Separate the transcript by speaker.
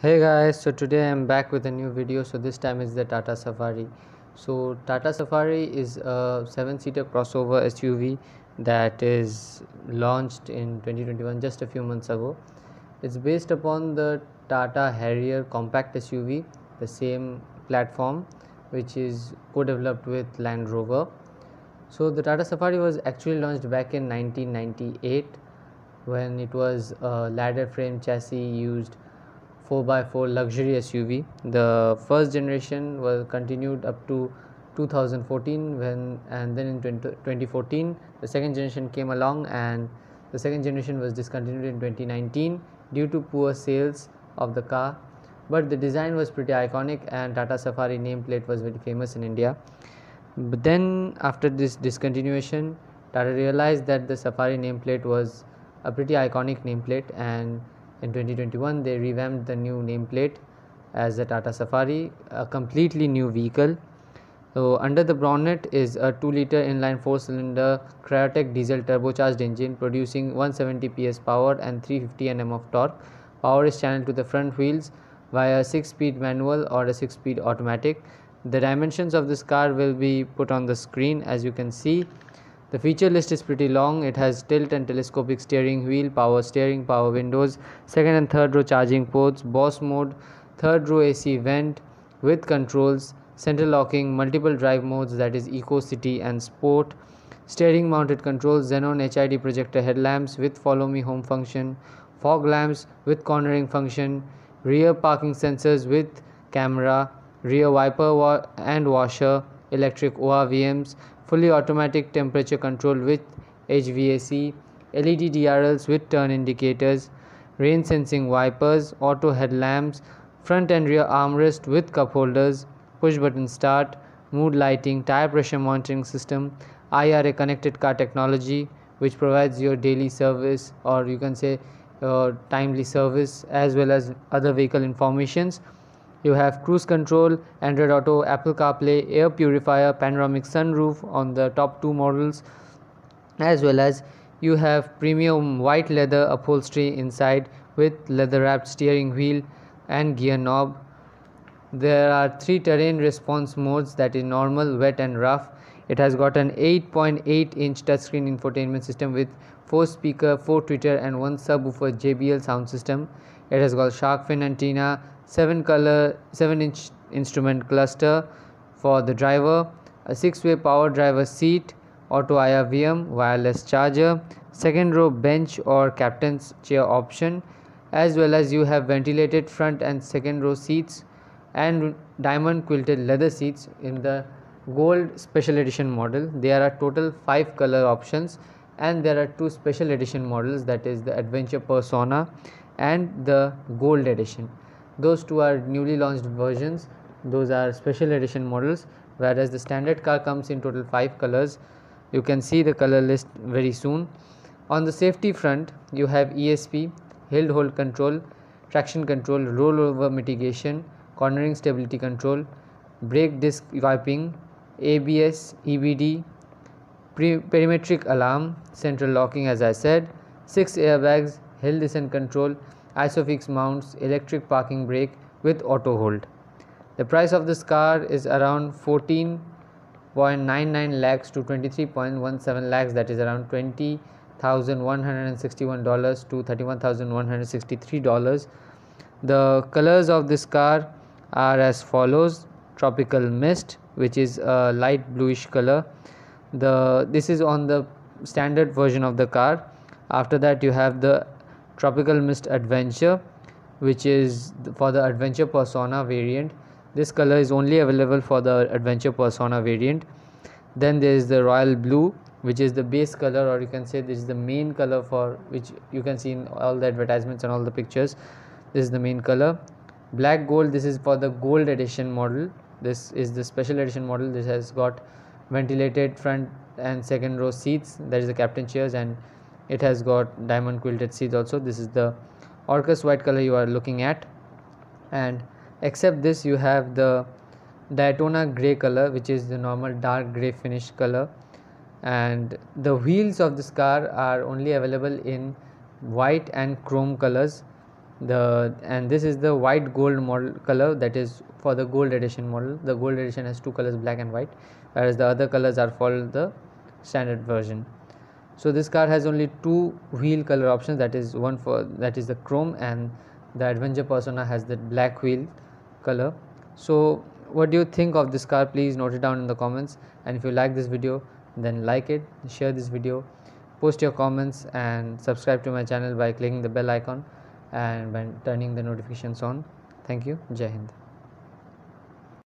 Speaker 1: hey guys so today i'm back with a new video. So this time is the tata safari. So tata safari is a seven seater crossover suv that is launched in 2021 just a few months ago. It's based upon the tata harrier compact suv the same platform which is co-developed with land rover. So the tata safari was actually launched back in 1998 when it was a ladder frame chassis used 4x4 luxury SUV. The first generation was continued up to 2014 when and then in 20, 2014 the second generation came along and the second generation was discontinued in 2019 due to poor sales of the car but the design was pretty iconic and Tata Safari nameplate was very famous in India but then after this discontinuation Tata realized that the Safari nameplate was a pretty iconic nameplate and in 2021 they revamped the new nameplate as the Tata Safari a completely new vehicle. So under the bonnet is a 2 liter inline 4 cylinder Kryotec diesel turbocharged engine producing 170 PS power and 350 Nm of torque. Power is channeled to the front wheels via a 6 speed manual or a 6 speed automatic. The dimensions of this car will be put on the screen as you can see the feature list is pretty long. It has tilt and telescopic steering wheel, power steering, power windows, second and third row charging ports, BOSS mode, third row AC vent with controls, central locking, multiple drive modes that is Eco City and Sport, steering mounted controls, Xenon HID projector headlamps with follow me home function, fog lamps with cornering function, rear parking sensors with camera, rear wiper wa and washer, electric ORVMs, fully automatic temperature control with HVAC, LED DRLs with turn indicators, rain sensing wipers, auto headlamps, front and rear armrest with cup holders, push button start, mood lighting, tire pressure monitoring system, IRA connected car technology which provides your daily service or you can say uh, timely service as well as other vehicle informations you have cruise control, Android Auto, Apple CarPlay, air purifier, panoramic sunroof on the top two models, as well as you have premium white leather upholstery inside with leather wrapped steering wheel and gear knob. There are three terrain response modes that is normal, wet, and rough. It has got an 8.8 inch touchscreen infotainment system with 4 speaker, 4 tweeter, and 1 subwoofer JBL sound system. It has got shark fin antenna, 7 color 7 inch instrument cluster for the driver a 6 way power driver seat auto IRVM wireless charger second row bench or captain's chair option as well as you have ventilated front and second row seats and diamond quilted leather seats in the gold special edition model. There are total 5 color options and there are two special edition models that is the adventure persona and the gold edition those two are newly launched versions. Those are special edition models whereas the standard car comes in total 5 colors. You can see the color list very soon. On the safety front you have ESP hill hold control traction control rollover mitigation cornering stability control brake disc wiping ABS EBD perimetric alarm central locking as I said 6 airbags hill descent control isofix mounts, electric parking brake with auto hold. The price of this car is around 14.99 lakhs to 23.17 lakhs that is around 20,161 dollars to 31,163 dollars. The colors of this car are as follows tropical mist which is a light bluish color the this is on the standard version of the car after that you have the tropical mist adventure which is for the adventure persona variant. This color is only available for the adventure persona variant. Then there is the royal blue which is the base color or you can say this is the main color for which you can see in all the advertisements and all the pictures. This is the main color. Black gold this is for the gold edition model. This is the special edition model. This has got ventilated front and second row seats. That is the captain chairs and it has got diamond quilted seats also. This is the orcus white color you are looking at. And except this you have the Daytona gray color which is the normal dark gray finish color. And the wheels of this car are only available in white and chrome colors. The and this is the white gold model color that is for the gold edition model. The gold edition has two colors black and white whereas the other colors are for the standard version so this car has only two wheel color options that is one for that is the chrome and the adventure persona has the black wheel color. So what do you think of this car please note it down in the comments. And if you like this video then like it share this video post your comments and subscribe to my channel by clicking the bell icon and turning the notifications on. Thank you. Jai hind